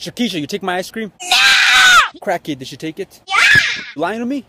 Shakisha, you take my ice cream? No! Crackhead, did she take it? Yeah! Lying to me?